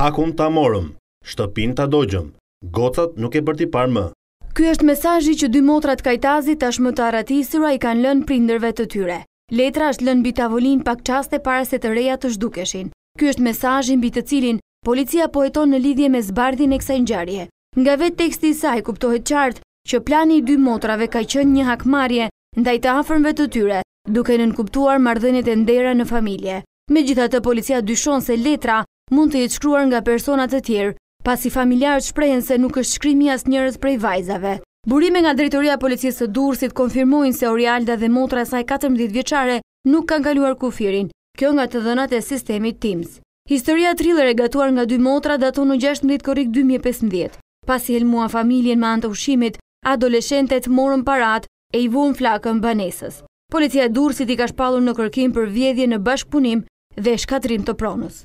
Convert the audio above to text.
Hakun ta morëm, shtëpinë ta dogjëm, gocat nuk ke për t'i parë më. Ky është mesazhi që dy motrat Kajtazi tashmë të arratisura i kanë lënë prindërve të tyre. Letra është lënë mbi tavolinë pak çaste para se të rejat të zhdukeshin. Ky është mesazhi mbi të cilin policia po heton në lidhje me zbardhjen e kësaj ngjarje. Nga vetë teksti i saj kuptohet qartë që plani i dy motrave ka qenë një hakmarrje ndaj të afërmve të tyre, duke nënkuptuar marrëdhëniet e ndera në familje. Megjithatë, policia dyshon se letra mund të jetë shkruar nga persona të tjerë, pasi familjarët shprehen se nuk është shkrim i asnjërës prej vajzave. Burime nga Drejtoria e Policisë së Durrësit konfirmojnë se Orialda dhe motra e saj katërmbëdhjetë vjeçare nuk kanë kaluar kufirin, kjo nga të dhënat e sistemit Tims. Historia thriller e gatuar nga dy motra daton në gjashtëmbëdhjetë korrik dy mijë e pesëmbëdhjetë. Pasi helmuan familjen me anë të ushqimit, adoleshentet morën paratë e i vunë flakën banesës. Policia e Durrësit i ka shpallur në kërkim për vjedhje në bashkëpunim dhe shkatërrim të pronës.